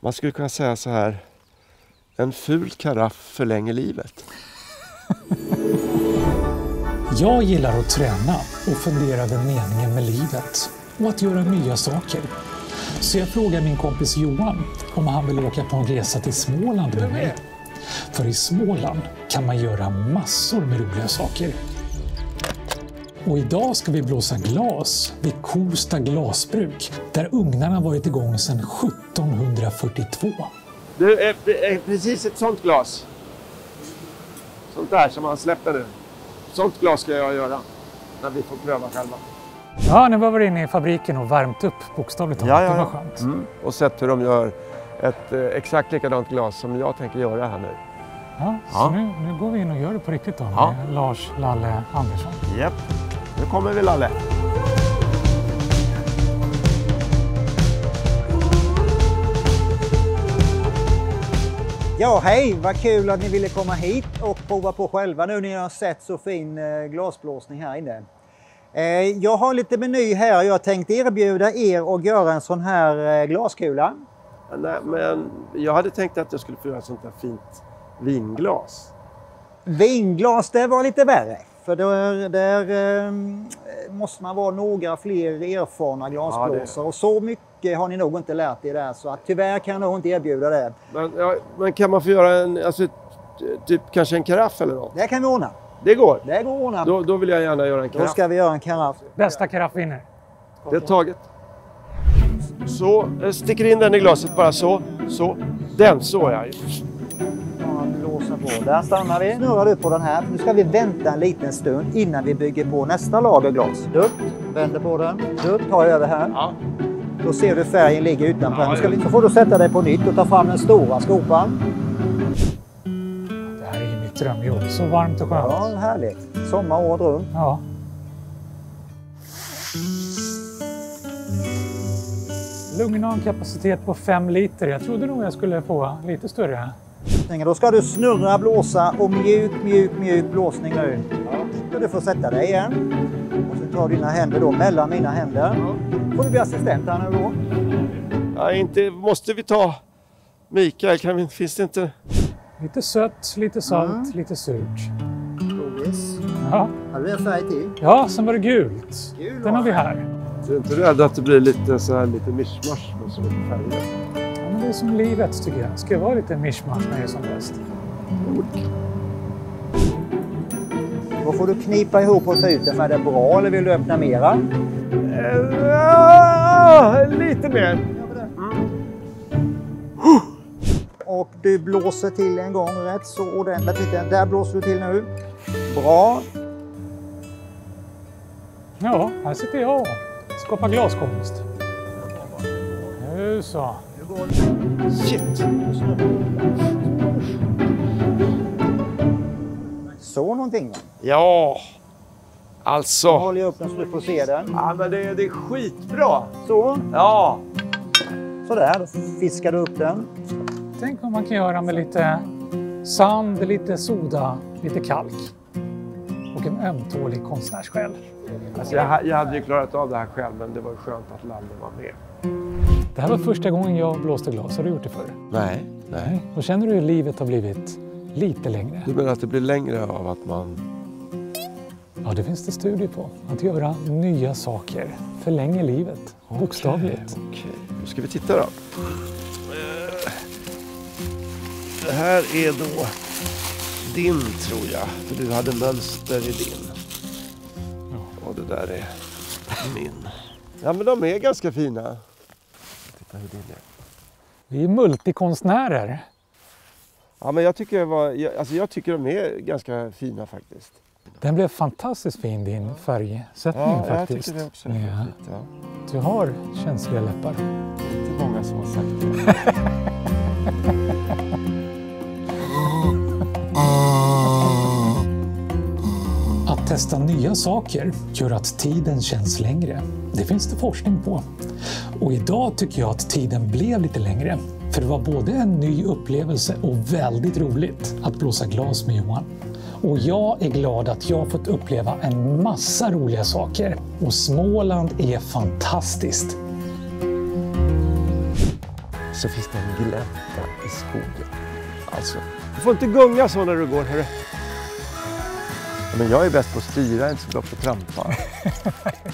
Man skulle kunna säga så här. En ful karaff förlänger livet. Jag gillar att träna och fundera över meningen med livet och att göra nya saker. Så jag frågar min kompis Johan om han vill åka på en resa till Småland med mig. För i Småland kan man göra massor med roliga saker. Och idag ska vi blåsa glas vid Kosta glasbruk där ugnarna varit igång sedan 1742. Du, är, är precis ett sånt glas. Sånt där som han släpper nu. Sånt glas ska jag göra. När vi får pröva själva. Ja, nu var vi inne i fabriken och värmt upp bokstavligt talat. Det var skönt. Mm. Och sett hur de gör ett eh, exakt likadant glas som jag tänker göra här nu. Ja, så Ja. Nu, nu går vi in och gör det på riktigt då med Ja. Lars Lalle Andersson. Japp. Nu kommer vi Lalle. Ja, hej! Vad kul att ni ville komma hit och prova på själva nu när ni har sett så fin eh, glasblåsning här inne. Eh, jag har lite meny här. Jag tänkte erbjuda er att göra en sån här eh, glaskula. Nej, men jag hade tänkt att jag skulle få göra ett sånt där fint vinglas. Vinglas, det var lite värre. För där, där eh, måste man vara några fler erfarna glasblåsare. Och så mycket har ni nog inte lärt er där. Så att, tyvärr kan jag nog inte erbjuda det. Men, ja, men kan man få göra en, alltså, typ kanske en karaff eller något? Det kan vi ordna. Det går. Det går att ordna. Då, då vill jag gärna göra en Då karaff. ska vi göra en karaff. Bästa karaff vinner. Det är taget. Så, jag sticker in den i glaset bara så. Så. Den, så ja. Blåsa på. Där stannar vi. Snurrar du på den här. Nu ska vi vänta en liten stund innan vi bygger på nästa lager glas. Dutt, vänder på den. Dutt, tar jag över här. Ja. Då ser du färgen ligger utanför. Ja, nu ska vi, så får du sätta dig på nytt och ta fram den stora skopan. Det här är ju mitt drömjobb. Så varmt och skönt. Ja, härligt. Sommar året runt. Ja. Lugna har en kapacitet på 5 liter. Jag trodde nog jag skulle få lite större. Då ska du snurra, blåsa och mjuk, mjuk, mjuk blåsning nu. Så du får sätta dig igen. Och så tar dina händer då mellan mina händer. får du bli assistent här nu då. ja inte, måste vi ta Mikael? Kan vi, finns det inte... Lite sött, lite salt, lite surt. Lovis. Ja. Har du en färg till? ja, sen var det gult. Gul Den har vi här. Du är inte rädd att det blir lite så här lite mischmasch med så mycket färger? Det är som livet tycker jag. Ska vara lite mischmasch när det är som bäst. Då får du knipa ihop och ta ut den. Är det bra eller vill du öppna mera? Ja, lite mer. Och du blåser till en gång rätt så ordentligt. Där blåser du till nu. Bra. Ja, här sitter jag och skapar glaskonst. Nu så. Shit! Så någonting. va? Ja, alltså. håller jag upp den så du får se den. Ja, men det, det är skitbra. Så. Ja. Sådär, fiskar du upp den. Tänk vad man kan göra med lite sand, lite soda, lite kalk. Och en ömtålig konstnärssjäl. Alltså, jag, jag hade ju klarat av det här själv, men det var skönt att Lalle var med. Det här var första gången jag blåste glas. Har du gjort det förr? Nej, nej. Då känner du hur livet har blivit lite längre? Du menar att det blir längre av att man... Ja, det finns det studier på. Att göra nya saker förlänger livet, bokstavligt. Okej, då ska vi titta då. Eh, Det här är då din tror jag, för du hade mönster i din. Och det där är min. Ja men de är ganska fina. Titta hur din är. Vi är multikonstnärer. Ja men jag tycker, det var, jag, alltså jag tycker de är ganska fina faktiskt. Den blev fantastiskt fin din färgsättning Ja, jag faktiskt. tycker det också. Ja, Fint, ja. du har känsliga läppar. Det är inte många som har sagt det. Att testa nya saker gör att tiden känns längre. Det finns det forskning på. Och idag tycker jag att tiden blev lite längre. För det var både en ny upplevelse och väldigt roligt att blåsa glas med Johan. Och jag är glad att jag fått uppleva en massa roliga saker. Och Småland är fantastiskt. så finns det en glänta i skogen. Alltså, du får inte gunga så när du går, hörru. Men jag är bäst på att styra, inte så bra på att trampa.